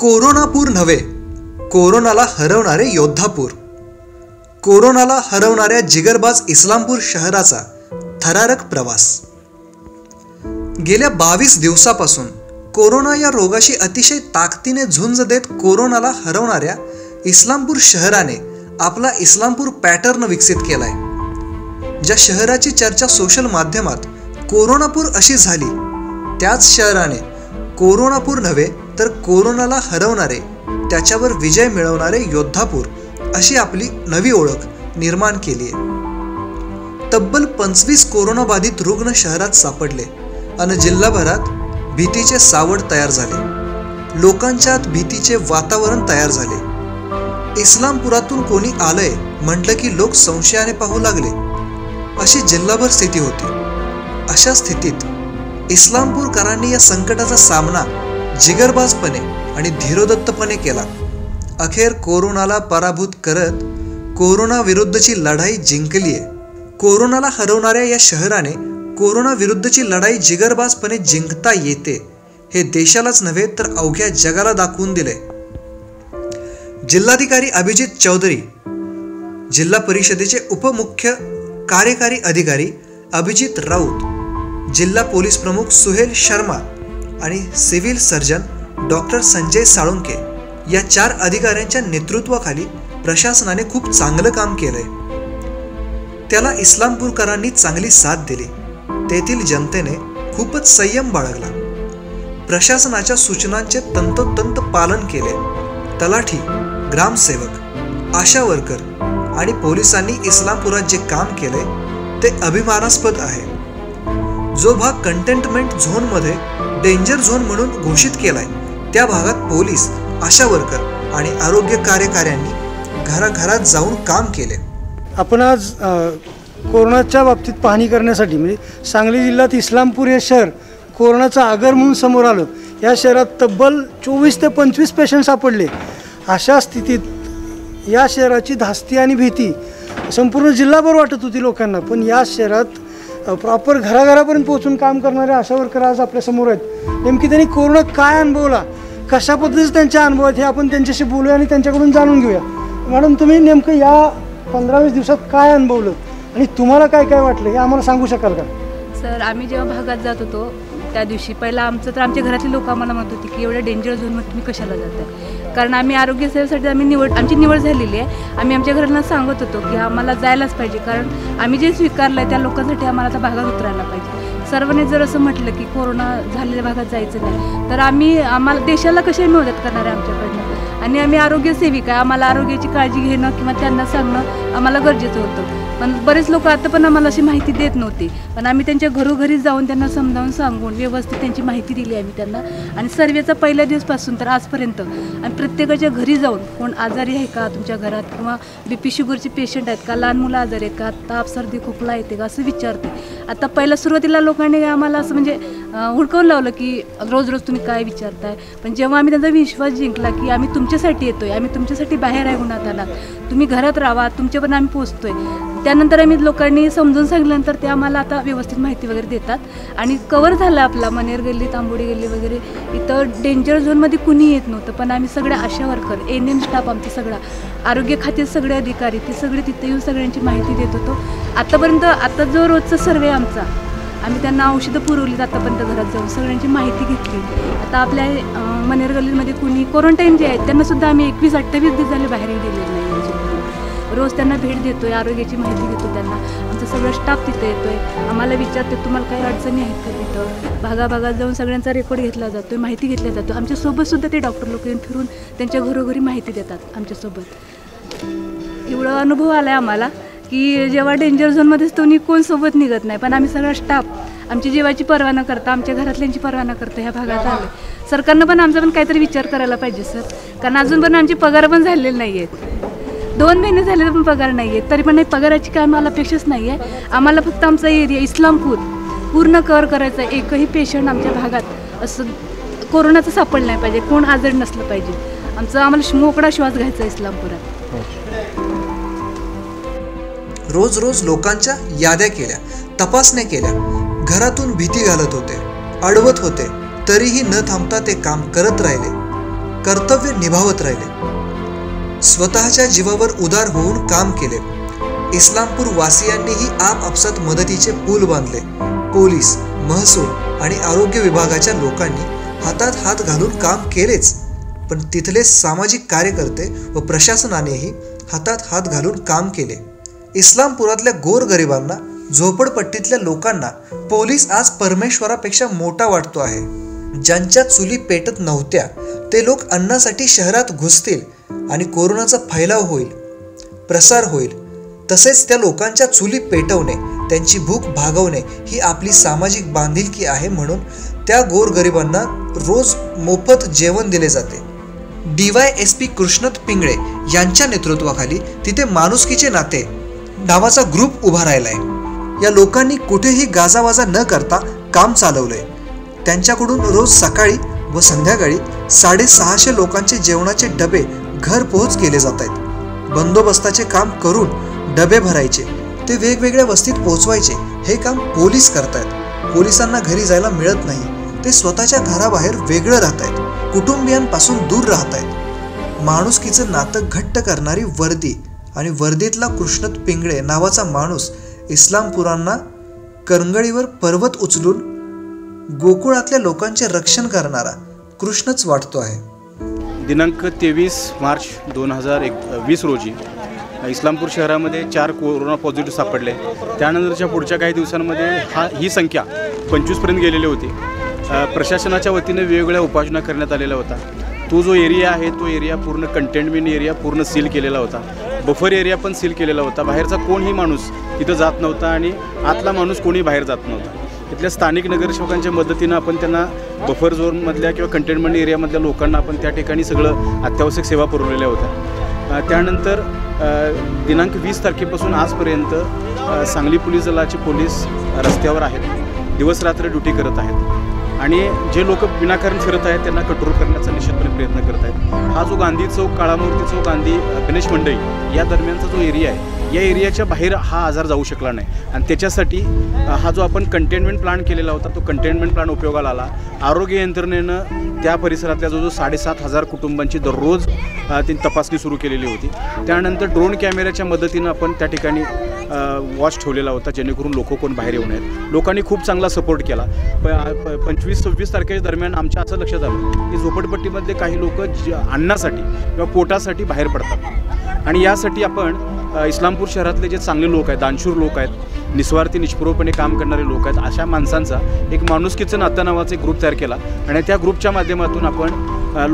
कोरोनापूर नव्हे कोरोनाला हरवणारे योद्धापूर. कोरोनाला हरवणाऱ्या जिगरबाज इस्लामपूर शहराचा थरारक प्रवास. गेल्या बावीस दिवसापासून कोरोना या रोगाशी अतिशय ताकदीने झुंज देत कोरोनाला हरवणाऱ्या इस्लामपूर शहराने आपला इस्लामपूर पॅटर्न विकसित केलाय. ज्या शहराची चर्चा सोशल माध्यमात कोरोनापूर अशी झाली त्याच शहराने कोरोनापूर नव्हे तर कोरोनाला हरवणारे त्याच्यावर विजय मिळवणारे योद्धापूर अशी आपली नवी ओळख निर्माण केली आहे तब्बल पंचवीस कोरोनाबाधित रुग्ण शहरात सापडले आणि जिल्हाभरात भीतीचे सावड तयार झाले. लोकांच्यात भीतीचे वातावरण तयार झाले. इस्लामपुरातून कोणी आलंय म्हटलं की लोक संशयाने पाहू लागले. अशी जिल्हाभर स्थिती होती. अशा स्थितीत इस्लामपूरकरांनी या संकटाचा सामना जिगरबाजपणे आणि धीरोदत्तपणे केला. अखेर कोरोनाला पराभूत करत कोरोना विरुद्धची लढाई जिंकली आहे. कोरोनाला हरवणाऱ्या या शहराने कोरोना विरुद्धची लढाई जिगरबाजपणे जिंकता येते हे देशालाच नव्हे तर अवघ्या जगाला दाखवून दिले. जिल्हाधिकारी अभिजित चौधरी जिल्हा परिषदेचे उपमुख्य कार्यकारी अधिकारी अभिजित राऊत जिल्हा पोलीस प्रमुख सुहेल शर्मा आणि civil surgeon doctor Sanjay Salunke या चार अधिकाऱ्यांच्या नेतृत्वाखाली प्रशासनाने खूप चांगलं काम केलंय. त्याला इस्लामपूरकरांनी चांगली साथ दिली. तेथील जनतेने खूपच संयम बाळगला. प्रशासनाच्या सूचनांचे तंतोतंत पालन केले. तलाठी ग्रामसेवक आशा वर्कर आणि पोलिसांनी इस्लामपुरात जे काम केले ते अभिमानास्पद आहे. जो भाग कंटेनमेंट झोनमध्ये डेंजर झोन म्हणून घोषित केलाय त्या भागात पोलीस आशा वर्कर आणि आरोग्य कार्यकाऱ्यांनी घराघरात जाऊन काम केले. आपण आज कोरोनाच्या बाबतीत पाहणी करण्यासाठी म्हणजे सांगली जिल्ह्यात इस्लामपूर हे शहर कोरोनाचा आगर म्हणून समोर आलं. या शहरात तब्बल चोवीस ते पंचवीस पेशंट सापडले. अशा स्थितीत या शहराची धास्ती आणि भीती संपूर्ण जिल्हाभर वाटत होती लोकांना. पण या शहरात प्रॉपर घराघरापर्यंत पोहोचून काम करणारे आशा वर्कर आज आपल्यासमोर आहेत. नेमकी त्यांनी कोरोना काय अनुभवला कशा पद्धतीचे त्यांचे अनुभव आहेत हे आपण त्यांच्याशी बोलूया आणि त्यांच्याकडून जाणून घेऊया. मॅडम तुम्ही नेमकं या पंधरा वीस दिवसात काय अनुभवलं आणि तुम्हाला काय काय वाटलं हे आम्हाला सांगू शकाल का? सर आम्ही जेव्हा भागात जात होतो त्या दिवशी. पहिला आमचं तर आमच्या घरातली लोक आम्हाला म्हणत होती की एवढ्या डेंजर झोनमध्ये तुम्ही कशाला जाताय? कारण आम्ही आरोग्य सेवेसाठी आम्ही निवड आमची निवड झालेली आहे. आम्ही आमच्या घरांना सांगत होतो की आम्हाला जायलाच पाहिजे. कारण आम्ही जे स्वीकारलं आहे त्या लोकांसाठी आम्हाला आता भागात उतरायला पाहिजे. सर्वांनी जर असं म्हटलं की कोरोना झालेल्या भागात जायचं नाही तर आम्ही आम्हाला देशाला कशी मदत करणार आहे आमच्याकडनं? आणि आम्ही आरोग्य सेविका आहे. आम्हाला आरोग्याची काळजी घेणं किंवा त्यांना सांगणं आम्हाला गरजेचं होतं. पण बरेच लोक आता पण आम्हाला अशी माहिती देत नव्हती. पण आम्ही त्यांच्या घरोघरी जाऊन त्यांना समजावून सांगून व्यवस्थित त्यांची माहिती दिली आम्ही त्यांना. आणि सर्वेचा पहिल्या दिवसपासून तर आजपर्यंत. आणि प्रत्येकाच्या घरी जाऊन कोण आजारी आहे का तुमच्या घरात किंवा बी पी शुगरचे पेशंट आहेत का लहान मुलं आजारी आहेत का ताप सर्दी खोकला येते का असं विचारते. आता पहिल्या सुरुवातीला लोकांनी आम्हाला असं म्हणजे हुडकवून लावलं की रोज रोज तुम्ही काय विचारताय? पण जेव्हा आम्ही त्यांचा विश्वास जिंकला की आम्ही तुमच्यासाठी येतोय आम्ही तुमच्यासाठी बाहेर आहे उन्हात आला तुम्ही घरात राहा तुमच्यापर्यंत आम्ही पोचतोय त्यानंतर आम्ही लोकांनी समजून सांगितल्यानंतर ते आम्हाला आता व्यवस्थित माहिती वगैरे देतात. आणि कवर झालं आपला मनेर गल्ली तांबोडी गल्ली वगैरे. इथं डेंजर झोनमध्ये कुणी येत नव्हतं पण आम्ही सगळ्या ASHA worker N M staff आमचा सगळा आरोग्य खात्यात सगळे अधिकारी ते सगळे तिथे येऊन सगळ्यांची माहिती देत होतो. आतापर्यंत आता जो रोजचा सर्वे आमचा आम्ही त्यांना औषधं पुरवली आतापर्यंत घरात जाऊन सगळ्यांची माहिती घेतली. आता आपल्या मनेर गल्लीमध्ये कुणी क्वारंटाईन जे आहेत त्यांनासुद्धा आम्ही एकवीस अठ्ठावीस दिवस झाले बाहेर गेलेले नाही. रोज त्यांना भेट देतोय आरोग्याची माहिती देतो त्यांना. आमचा सगळं स्टाफ तिथे येतोय. आम्हाला विचारते तुम्हाला काही अडचणी आहेत का तिथं? भागाभागात जाऊन सगळ्यांचा रेकॉर्ड घेतला जातोय माहिती घेतल्या जातो आमच्यासोबतसुद्धा ते डॉक्टर लोक येऊन फिरून त्यांच्या घरोघरी माहिती देतात आमच्यासोबत एवढा अनुभव आला आहे आम्हाला की जेव्हा डेंजर झोनमध्येच कोणी कोण सोबत निघत नाही. पण आम्ही सगळा स्टाफ आमची जेवायची पर्वा न करता आमच्या घरातल्यांची पर्वा न करता ह्या भागात आले सरकारनं पण आमचा पण काहीतरी विचार करायला पाहिजे सर. कारण अजून पण आमची पगार पण झालेले नाही आहेत दोन महिने झाले पण पगार नाही आहेत तरी पण नाही पगाराची काय आम्हाला अपेक्षाच नाही आहे आम्हाला फक्त आमचा एरिया इस्लामपूर पूर्ण कवर करायचा एकही पेशंट आमच्या भागात असं कोरोनाचं सापडलं नाही पाहिजे. कोण आजारी नसलं पाहिजे. आमचा आम्हाला मोकळा श्वास घ्यायचा आहे इस्लामपुरात. रोज रोज लोकांच्या याद्या केल्या तपासण्या केल्या. घरातून भीती घालत होते. अडवत होते. तरीही न थांबता ते काम करत राहिले. कर्तव्य निभावत राहिले. स्वतःच्या जीवावर उदार होऊन काम केले. इस्लामपूर वासियांनीही आपआपसात मदतीचे पूल बांधले. पोलीस महसूल आणि आरोग्य विभागाच्या लोकांनी हातात हात घालून काम केलेच. पण तिथले सामाजिक कार्यकर्ते व प्रशासनानेही हातात हात घालून काम केले. इस्लामपुरातल्या गोरगरिबांना झोपडपट्टीतल्या लोकांना पोलीस आज परमेश्वरापेक्षा मोठा वाटतो आहे. ज्यांच्या चुली पेटत नव्हत्या ते लोक अन्नासाठी शहरात घुसतील आणि कोरोनाचा फैलाव होईल प्रसार होईल तसेच त्या लोकांच्या चुली पेटवणे त्यांची भूक भागवणे ही आपली सामाजिक बांधिलकी आहे म्हणून त्या गोरगरिबांना रोज मोफत जेवण दिले जाते. D Y S P Krishnat Pingale यांच्या नेतृत्वाखाली तिथे माणुसकीचे नाते नावाचा ग्रुप उभा राहिलाय. या लोकांनी कुठेही गाजावाजा न करता काम चालवलंय. त्यांच्याकडून रोज सकाळी व संध्याकाळी साडेसहाशे लोकांचे जेवणाचे डबे घरपोच केले जात आहेत. बंदोबस्ताचे काम करून डबे भरायचे ते वेगवेगळ्या वस्तीत पोहोचवायचे हे काम पोलीस करतायत. पोलिसांना घरी जायला मिळत नाही ते स्वतःच्या घराबाहेर वेगळं राहत आहेत कुटुंबियांपासून दूर राहत आहेत माणुसकीचं नातं घट्ट करणारी वर्दी आणि वर्दीतला कृष्णत पिंगळे नावाचा माणूस इस्लामपुरांना करंगळीवर पर्वत उचलून गोकुळातल्या लोकांचे रक्षण करणारा कृष्णच वाटतो आहे. दिनांक तेवीस मार्च दोन हजार एक वीस रोजी इस्लामपूर शहरामध्ये चार कोरोना पॉझिटिव्ह सापडले. त्यानंतरच्या पुढच्या काही दिवसांमध्ये हा ही संख्या पंचवीसपर्यंत गेलेली होती. प्रशासनाच्या वतीने वेगवेगळ्या उपाययोजना करण्यात आलेल्या होता तो जो एरिया आहे तो एरिया पूर्ण कंटेनमेंट एरिया पूर्ण सील केलेला होता. बफर एरिया पण सील केलेला होता. बाहेरचा कोणही माणूस तिथं जात नव्हता आणि आतला माणूस कोणी बाहेर जात नव्हता. इथल्या स्थानिक नगरसेवकांच्या मदतीनं आपण त्यांना बफर झोनमधल्या किंवा कंटेनमेंट एरियामधल्या लोकांना आपण त्या ठिकाणी सगळं अत्यावश्यक सेवा पुरवलेल्या होत्या. त्यानंतर दिनांक वीस तारखेपासून आजपर्यंत सांगली पोलीस दलाचे पोलीस रस्त्यावर आहेत. दिवसरात्र ड्युटी करत आहेत. आणि जे लोक विनाकारण फिरत आहेत त्यांना कंट्रोल करण्याचा निश्चितपणे प्रयत्न करत आहेत. हा जो गांधी चौक काळामूर्ती चौक गांधी गणेश मंडई या दरम्यानचा जो एरिया आहे या एरियाच्या बाहेर हा आजार जाऊ शकला नाही. आणि त्याच्यासाठी हा जो आपण कंटेनमेंट प्लान केलेला होता तो कंटेनमेंट प्लान उपयोगाला आला. आरोग्य यंत्रणेनं त्या परिसरातल्या जो जो साडेसात हजार कुटुंबांची दररोज ती तपासणी सुरू केलेली होती. त्यानंतर ड्रोन कॅमेऱ्याच्या मदतीनं आपण त्या ठिकाणी वॉच ठेवलेला होता जेणेकरून लोक कोण बाहेर येऊ नयेत. लोकांनी खूप चांगला सपोर्ट केला. प प- पंचवीस सव्वीस तारखेच्या दरम्यान आमच्या असं लक्षात आलं की झोपडपट्टीमधले काही लोक अन्नासाठी किंवा पोटासाठी बाहेर पडतात. आणि यासाठी आपण इस्लामपूर शहरातले जे चांगले लोक आहेत दानशूर लोक आहेत निस्वार्थी निष्प्रभपणे काम करणारे लोक आहेत अशा माणसांचा एक माणुसकीचं नातं नावाचा एक ग्रुप तयार केला. आणि त्या ग्रुपच्या माध्यमातून आपण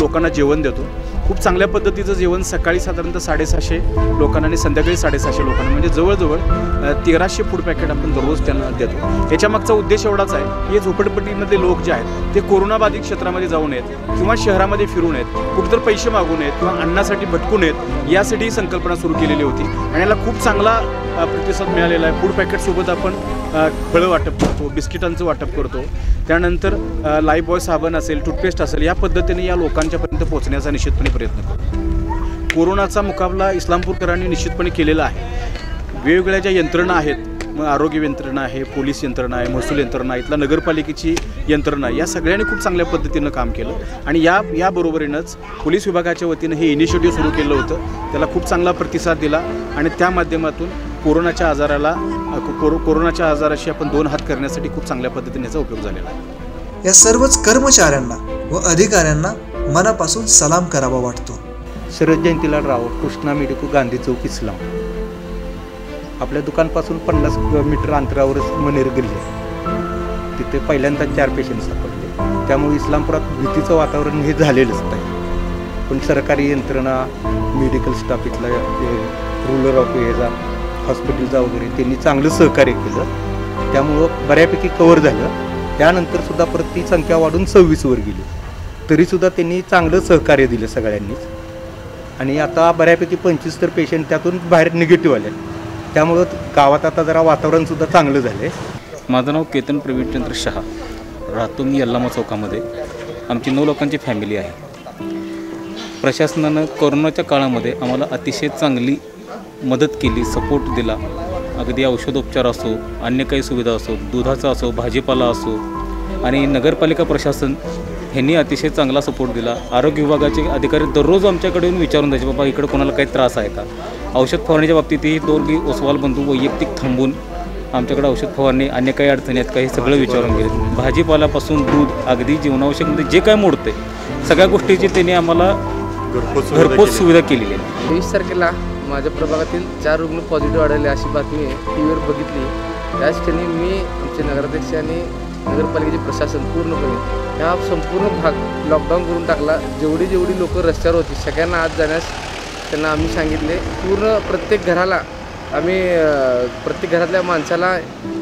लोकांना जेवण देतो. खूप चांगल्या पद्धतीचं जेवण सकाळी साधारणतः साडेसहाशे लोकांना आणि संध्याकाळी साडेसहाशे लोकांना. म्हणजे जवळजवळ तेराशे फूड पॅकेट आपण दररोज त्यांना देतो. याच्यामागचा उद्देश एवढाच आहे की झोपडपट्टीमधले लोक जे आहेत ते कोरोनाबाधित क्षेत्रामध्ये जाऊ नयेत किंवा शहरामध्ये फिरू नयेत कुठेतर पैसे मागू नयेत किंवा अन्नासाठी भटकू नयेत यासाठी ही संकल्पना सुरू केलेली होती. आणि याला खूप चांगला प्रतिसाद मिळालेला आहे. फूड पॅकेटसोबत आपण फळं वाटप करतो बिस्किटांचं वाटप करतो. त्यानंतर लाईफ बॉय साबण असेल टूथपेस्ट असेल या पद्धतीने या लोकांच्यापर्यंत पोहोचण्याचा निश्चितपणे प्रयत्न करतो कोरोनाचा मुकाबला इस्लामपूरकरांनी निश्चितपणे केलेला आहे. वेगवेगळ्या ज्या यंत्रणा आहेत मग आरोग्य यंत्रणा आहे पोलीस यंत्रणा आहे महसूल यंत्रणा इथला नगरपालिकेची यंत्रणा या सगळ्यांनी खूप चांगल्या पद्धतीनं काम केलं. आणि या याबरोबरीनंच पोलीस विभागाच्या वतीनं हे इनिशिएटिव्ह सुरू केलं होतं. त्याला खूप चांगला प्रतिसाद दिला आणि त्या माध्यमातून कोरोनाच्या आजाराला कोरो कोरोनाच्या आजाराशी आपण दोन हात करण्यासाठी खूप चांगल्या पद्धतीने याचा उपयोग झालेला आहे. या सर्वच कर्मचाऱ्यांना व अधिकाऱ्यांना मनापासून सलाम करावा वाटतो. शरद जयंतीला राव कृष्णा मेडिको गांधी चौक इस्लाम. आपल्या दुकानपासून पन्नास मीटर अंतरावरच मनेर गल्ली आहे. तिथे पहिल्यांदा चार पेशंट सापडले. त्यामुळे इस्लामपुरात भीतीचं वातावरण हे झालेलंच नाही. पण सरकारी यंत्रणा मेडिकल स्टाफ इथला रुलर ऑफ एजा हॉस्पिटलचा वगैरे त्यांनी चांगलं सहकार्य केलं. त्यामुळं बऱ्यापैकी कवर झालं. त्यानंतर सुद्धा परत ती संख्या वाढून सव्वीसवर गेली. तरीसुद्धा त्यांनी चांगलं सहकार्य दिलं सगळ्यांनीच. आणि आता बऱ्यापैकी पंचवीस तर पेशंट त्यातून बाहेर निगेटिव्ह आले त्यामुळं गावात आता जरा वातावरणसुद्धा चांगलं झालं आहे माझं नाव केतन प्रवीणचंद्र शहा. राहतो मी यल्लामा चौकामध्ये. आमची नऊ लोकांची फॅमिली आहे. प्रशासनानं कोरोनाच्या काळामध्ये आम्हाला अतिशय चांगली मदत केली सपोर्ट दिला. अगदी औषधोपचार असो अन्य काही सुविधा असो दुधाचा असो भाजीपाला असो आणि नगरपालिका प्रशासन ह्यांनी अतिशय चांगला सपोर्ट दिला. आरोग्य विभागाचे अधिकारी दररोज आमच्याकडे येऊन विचारून द्यायचे बाबा इकडे कोणाला काही त्रास आहे का? औषध फवारणीच्या बाबतीतही दोघी ओसवाल बंधू वैयक्तिक थांबून आमच्याकडे औषध फवारणी अन्य काही अडचणी आहेत का हे सगळं विचारून गेले भाजीपाल्यापासून दूध अगदी जीवनावश्यकमध्ये जे काय मोडते सगळ्या गोष्टीची त्यांनी आम्हाला घरपोच सुविधा केलेली आहे. तेवीस तारखेला माझ्या प्रभागातील चार रुग्ण पॉझिटिव्ह आढळले अशी बातमी टी व्हीवर बघितली. त्याच क्षणी मी आमचे नगराध्यक्ष आणि नगरपालिकेचे प्रशासन पूर्णपणे ह्या संपूर्ण भाग लॉकडाऊन करून टाकला. जेवढी जेवढी लोक रस्त्यावर होती सगळ्यांना आत जाण्यास त्यांना आम्ही सांगितले. पूर्ण प्रत्येक घराला आम्ही प्रत्येक घरातल्या माणसाला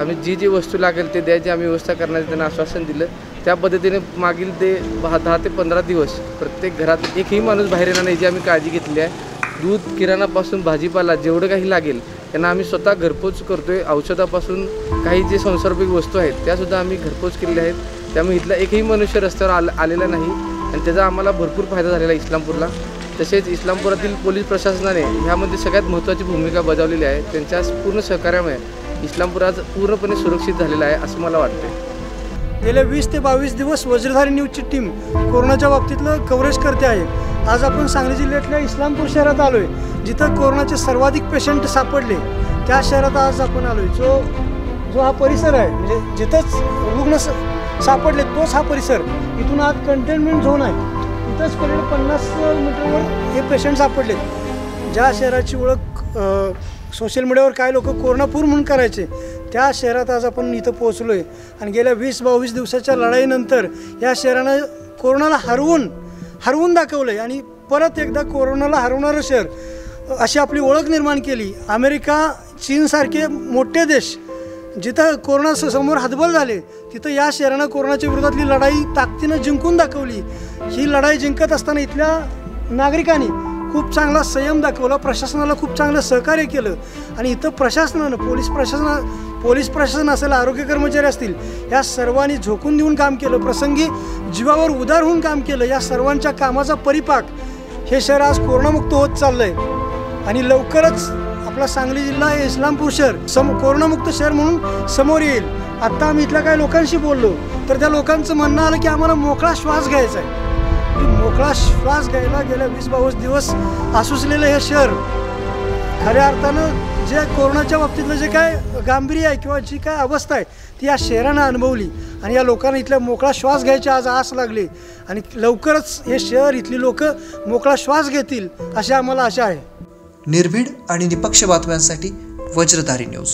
आम्ही जी जी वस्तू लागेल ते द्यायची आम्ही व्यवस्था करण्याचं त्यांना आश्वासन दिलं. त्या पद्धतीने मागील ते दहा ते पंधरा दिवस प्रत्येक घरात एकही माणूस बाहेर येणार नाही जी आम्ही काळजी घेतली आहे. दूध किराणापासून भाजीपाला जेवढं काही लागेल त्यांना आम्ही स्वतः घरपोच करतोय. औषधापासून काही जे संसर्गिक वस्तू आहेत त्यासुद्धा आम्ही घरपोच केलेल्या आहेत. त्यामुळे इथला एकही मनुष्य रस्त्यावर आल आलेला नाही. आणि त्याचा आम्हाला भरपूर फायदा झालेला आहे इस्लामपूरला. तसेच इस्लामपुरातील पोलीस प्रशासनाने ह्यामध्ये सगळ्यात महत्त्वाची भूमिका बजावलेली आहे. त्यांच्या पूर्ण सहकार्यामुळे इस्लामपूर आज पूर्णपणे सुरक्षित झालेला आहे असं मला वाटतं गेल्या वीस ते बावीस दिवस वज्रधारी न्यूजची टीम कोरोनाच्या बाबतीतलं कव्हरेज करते आहे. आज आपण सांगली जिल्ह्यातल्या इस्लामपूर शहरात आलो आहे जिथं कोरोनाचे सर्वाधिक पेशंट सापडले त्या शहरात आज आपण आलो आहे जो जो हा परिसर आहे म्हणजे जिथंच रुग्ण स सापडले तोच हा परिसर. इथून आज कंटेनमेंट झोन आहे. इथंच पलीकडे पन्नास मीटरवर हे पेशंट सापडले. ज्या शहराची ओळख सोशल मीडियावर काय लोक कोरोनापूर म्हणून करायचे त्या शहरात आज आपण इथं पोहोचलो आहे आणि गेल्या वीस बावीस दिवसाच्या लढाईनंतर या शहरानं कोरोनाला हरवून हरवून दाखवलं आहे आणि परत एकदा कोरोनाला हरवणारं शहर अशी आपली ओळख निर्माण केली. अमेरिका चीनसारखे मोठे देश जिथं कोरोना समोर हातबल झाले तिथं या शहरानं कोरोनाच्या विरोधातली लढाई ताकदीनं जिंकून दाखवली. ही लढाई जिंकत असताना इथल्या नागरिकांनी खूप चांगला संयम दाखवला प्रशासनाला खूप चांगलं सहकार्य केलं आणि इथं प्रशासनानं पोलीस प्रशासना पोलीस प्रशासन असेल आरोग्य कर्मचारी असतील या सर्वांनी झोकून देऊन काम केलं. प्रसंगी जीवावर उदार होऊन काम केलं. या सर्वांच्या कामाचा परिपाक हे शहर आज कोरोनामुक्त होत चाललं आहे आणि लवकरच आपला सांगली जिल्हा हे इस्लामपूर शहर सम कोरोनामुक्त शहर म्हणून समोर येईल. आत्ता आम्ही इथल्या काही लोकांशी बोललो तर त्या लोकांचं म्हणणं आलं की आम्हाला मोकळा श्वास घ्यायचा आहे. की मोकळा श्वास घ्यायला गेल्या वीस बावीस दिवस आसुसलेलं हे शहर खऱ्या अर्थानं जे कोरोनाच्या बाबतीतलं जे काय गांभीर्य आहे किंवा जी काय अवस्था आहे ती या शहरानं अनुभवली. आणि या लोकांना इथल्या मोकळा श्वास घ्यायची आज आस लागली. आणि लवकरच हे शहर इथली लोक मोकळा श्वास घेतील अशी आम्हाला आशा आहे. निर्भीड आणि निपक्ष बातम्यांसाठी वज्रधारी न्यूज.